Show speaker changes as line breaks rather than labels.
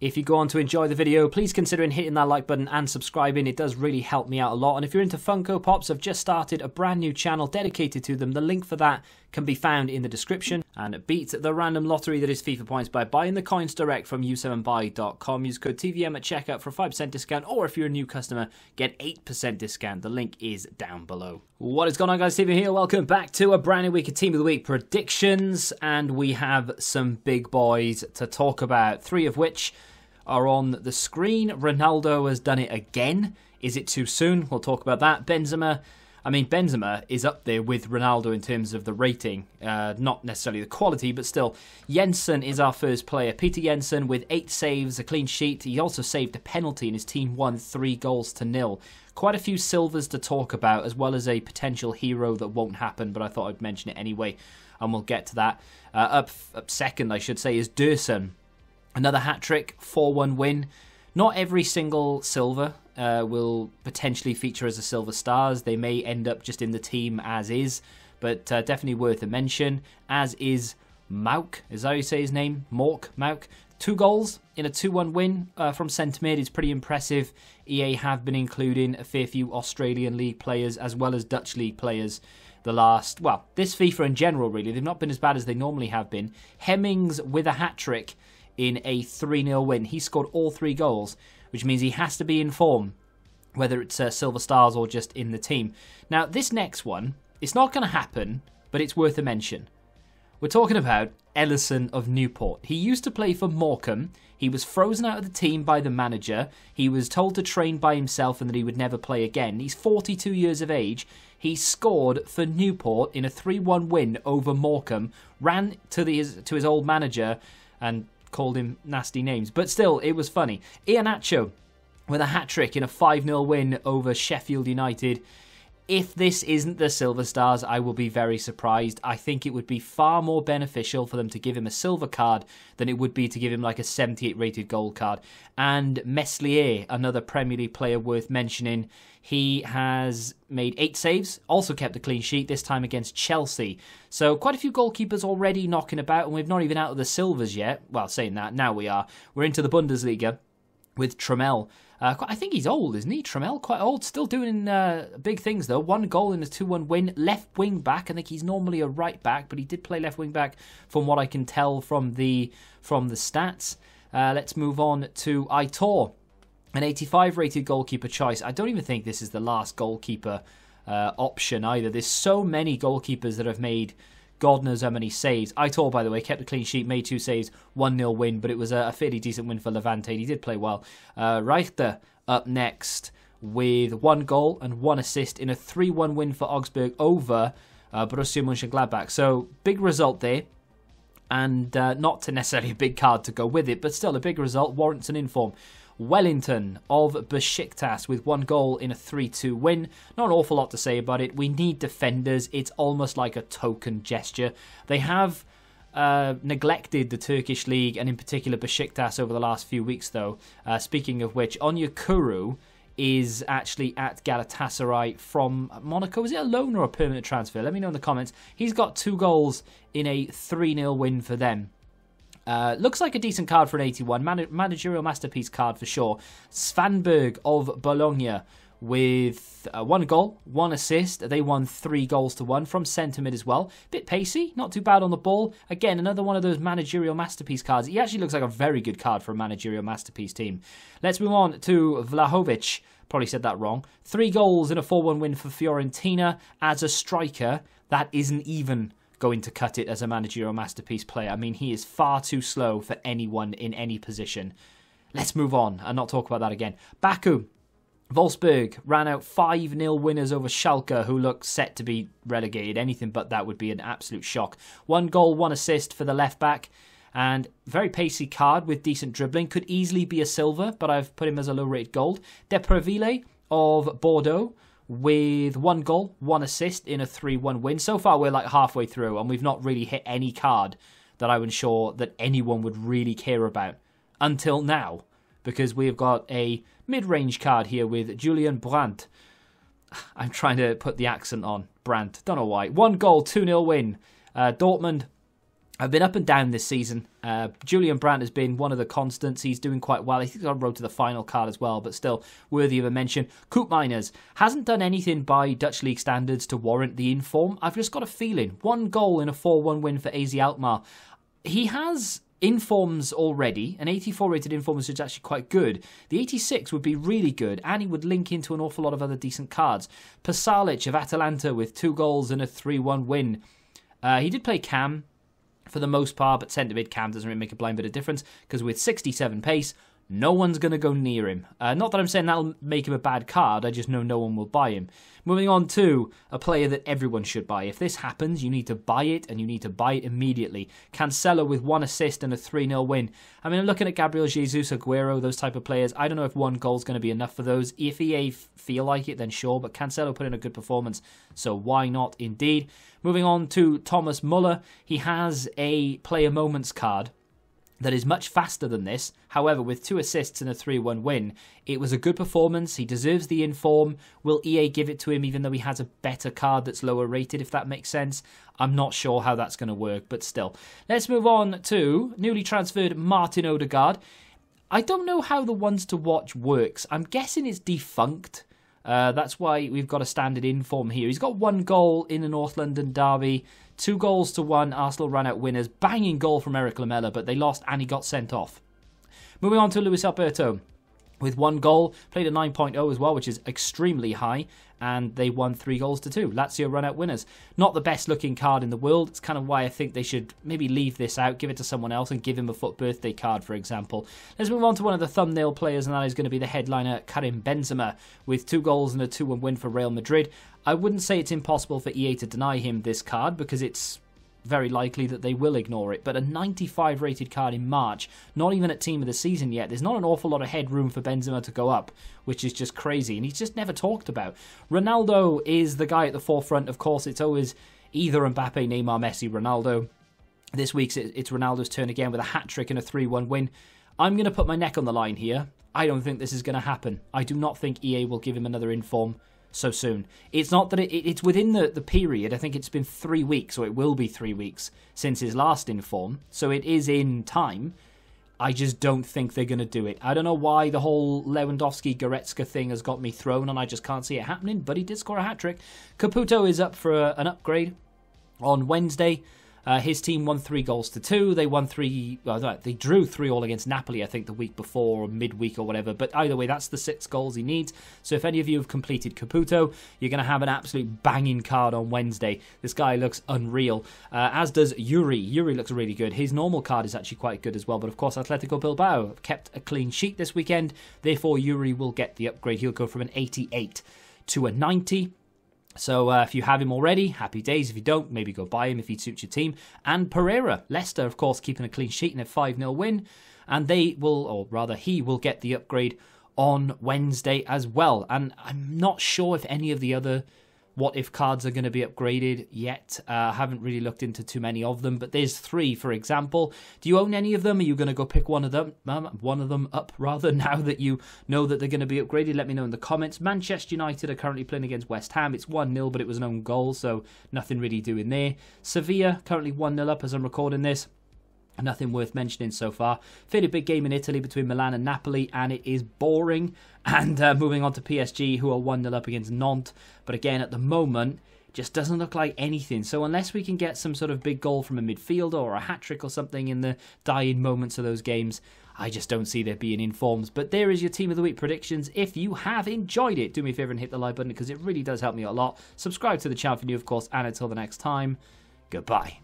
If you go on to enjoy the video, please consider hitting that like button and subscribing. It does really help me out a lot. And if you're into Funko Pops, I've just started a brand new channel dedicated to them. The link for that can be found in the description. And beat the random lottery that is FIFA points by buying the coins direct from u7buy.com. Use code TVM at checkout for a 5% discount, or if you're a new customer, get 8% discount. The link is down below. What is going on, guys? Stephen here. Welcome back to a brand new week of Team of the Week predictions. And we have some big boys to talk about, three of which are on the screen. Ronaldo has done it again. Is it too soon? We'll talk about that. Benzema. I mean, Benzema is up there with Ronaldo in terms of the rating, uh, not necessarily the quality, but still. Jensen is our first player. Peter Jensen with eight saves, a clean sheet. He also saved a penalty, and his team won three goals to nil. Quite a few silvers to talk about, as well as a potential hero that won't happen, but I thought I'd mention it anyway, and we'll get to that. Uh, up, up second, I should say, is Dursun Another hat trick, 4 1 win. Not every single silver uh, will potentially feature as a silver stars. They may end up just in the team as is, but uh, definitely worth a mention. As is Mauk, is that how you say his name? Mork, Mauk. Two goals in a 2 1 win uh, from centre mid is pretty impressive. EA have been including a fair few Australian League players as well as Dutch League players the last, well, this FIFA in general, really. They've not been as bad as they normally have been. Hemmings with a hat trick in a 3 0 win. He scored all three goals, which means he has to be in form, whether it's uh, Silver Stars or just in the team. Now, this next one, it's not going to happen, but it's worth a mention. We're talking about Ellison of Newport. He used to play for Morecambe. He was frozen out of the team by the manager. He was told to train by himself and that he would never play again. He's 42 years of age. He scored for Newport in a 3-1 win over Morecambe. Ran to the, to his old manager and called him nasty names. But still, it was funny. Iheanacho with a hat trick in a 5 0 win over Sheffield United. If this isn't the Silver Stars, I will be very surprised. I think it would be far more beneficial for them to give him a silver card than it would be to give him like a 78 rated gold card. And Meslier, another Premier League player worth mentioning, he has made eight saves, also kept a clean sheet, this time against Chelsea. So quite a few goalkeepers already knocking about, and we've not even out of the silvers yet. Well, saying that, now we are. We're into the Bundesliga with Trimmel. Uh, I think he's old, isn't he? Trimmel, quite old, still doing uh, big things though. One goal in a 2 1 win. Left wing back. I think he's normally a right back, but he did play left wing back from what I can tell from the from the stats. Uh, let's move on to Aitor an 85 rated goalkeeper choice. I don't even think this is the last goalkeeper uh, option either. There's so many goalkeepers that have made God knows how many saves. Aitor, by the way, kept a clean sheet, made two saves, 1 0 win, but it was a, fairly decent win for Levante. He did play well. Uh, Richter up next with one goal and one assist in a 3 1 win for Augsburg over uh, Borussia Mönchengladbach. So, big result there. And uh, not to necessarily a big card to go with it, but still a big result warrants an inform. Wellington of Besiktas with one goal in a 3 2 win. Not an awful lot to say about it. We need defenders. It's almost like a token gesture. They have uh, neglected the Turkish league and in particular Besiktas over the last few weeks, though. Uh, speaking of which, Onyekuru is actually at Galatasaray from Monaco. Is it a loan or a permanent transfer? Let me know in the comments. He's got two goals in a 3 0 win for them. Uh, looks like a decent card for an 81. Man- managerial masterpiece card for sure. Svanberg of Bologna with uh, one goal, one assist. They won three goals to one from centre mid as well. Bit pacey, not too bad on the ball. Again, another one of those managerial masterpiece cards. He actually looks like a very good card for a managerial masterpiece team. Let's move on to Vlahovic. Probably said that wrong. Three goals in a 4 1 win for Fiorentina as a striker. That isn't even going to cut it as a managerial masterpiece player. I mean, he is far too slow for anyone in any position. Let's move on and not talk about that again. Baku. Wolfsburg ran out 5 0 winners over Schalke, who look set to be relegated. Anything but that would be an absolute shock. One goal, one assist for the left back, and very pacey card with decent dribbling. Could easily be a silver, but I've put him as a low rated gold. De Preville of Bordeaux with one goal, one assist in a 3 1 win. So far, we're like halfway through, and we've not really hit any card that I'm sure that anyone would really care about until now, because we've got a mid range card here with Julian Brandt. I'm trying to put the accent on Brandt, don't know why. One goal, 2 0 win. Uh, Dortmund I've been up and down this season. Uh, Julian Brandt has been one of the constants. He's doing quite well. I think he's on road to the final card as well, but still worthy of a mention. Koopmeiners hasn't done anything by Dutch League standards to warrant the inform. I've just got a feeling. One goal in a 4 1 win for AZ Alkmaar. He has informs already. An 84 rated inform is actually quite good. The 86 would be really good, and he would link into an awful lot of other decent cards. Pasalic of Atalanta with two goals and a 3 1 win. Uh, he did play Cam for the most part, but centre mid cam doesn't really make a blind bit of difference because with 67 pace, no one's going to go near him. Uh, not that I'm saying that'll make him a bad card, I just know no one will buy him. Moving on to a player that everyone should buy. If this happens, you need to buy it and you need to buy it immediately. Cancelo with one assist and a 3 0 win. I mean, I'm looking at Gabriel Jesus, Aguero, those type of players. I don't know if one goal is going to be enough for those. If EA feel like it, then sure, but Cancelo put in a good performance, so why not indeed? Moving on to Thomas Muller. He has a player moments card that is much faster than this. However, with two assists and a 3 1 win, it was a good performance. He deserves the inform. Will EA give it to him even though he has a better card that's lower rated, if that makes sense? I'm not sure how that's going to work, but still. Let's move on to newly transferred Martin Odegaard. I don't know how the ones to watch works. I'm guessing it's defunct. Uh, that's why we've got a standard inform here. He's got one goal in the North London derby, two goals to one. Arsenal ran out winners. Banging goal from Eric Lamela, but they lost and he got sent off. Moving on to Luis Alberto with one goal, played a 9.0 as well, which is extremely high, and they won three goals to two. Lazio run out winners. Not the best looking card in the world. It's kind of why I think they should maybe leave this out, give it to someone else, and give him a foot birthday card, for example. Let's move on to one of the thumbnail players, and that is going to be the headliner Karim Benzema, with two goals and a 2 1 win for Real Madrid. I wouldn't say it's impossible for EA to deny him this card because it's very likely that they will ignore it. But a 95 rated card in March, not even at team of the season yet, there's not an awful lot of headroom for Benzema to go up, which is just crazy. And he's just never talked about. Ronaldo is the guy at the forefront. Of course, it's always either Mbappe, Neymar, Messi, Ronaldo. This week's it's Ronaldo's turn again with a hat trick and a 3 1 win. I'm going to put my neck on the line here. I don't think this is going to happen. I do not think EA will give him another inform so soon. It's not that it, it's within the, the period. I think it's been three weeks, or it will be three weeks since his last inform. So it is in time. I just don't think they're going to do it. I don't know why the whole Lewandowski Goretzka thing has got me thrown, and I just can't see it happening. But he did score a hat trick. Caputo is up for a, an upgrade on Wednesday. Uh, his team won three goals to two. They won three. Well, they drew three all against Napoli, I think, the week before or midweek or whatever. But either way, that's the six goals he needs. So if any of you have completed Caputo, you're going to have an absolute banging card on Wednesday. This guy looks unreal, uh, as does Yuri. Yuri looks really good. His normal card is actually quite good as well. But of course, Atletico Bilbao kept a clean sheet this weekend. Therefore, Yuri will get the upgrade. He'll go from an 88 to a 90. So uh, if you have him already, happy days. If you don't, maybe go buy him if he suits your team. And Pereira, Leicester, of course, keeping a clean sheet in a 5 0 win. And they will, or rather, he will get the upgrade on Wednesday as well. And I'm not sure if any of the other what if cards are going to be upgraded yet. Uh, I haven't really looked into too many of them, but there's three, for example. Do you own any of them? Are you going to go pick one of them, um, one of them up rather now that you know that they're going to be upgraded? Let me know in the comments. Manchester United are currently playing against West Ham. It's one 0 but it was an own goal, so nothing really doing there. Sevilla currently one 0 up as I'm recording this. Nothing worth mentioning so far. Fairly big game in Italy between Milan and Napoli, and it is boring. And uh, moving on to PSG, who are 1 0 up against Nantes. But again, at the moment, just doesn't look like anything. So unless we can get some sort of big goal from a midfielder or a hat trick or something in the dying moments of those games, I just don't see there being informs. But there is your team of the week predictions. If you have enjoyed it, do me a favor and hit the like button because it really does help me a lot. Subscribe to the channel if you're new, of course. And until the next time, goodbye.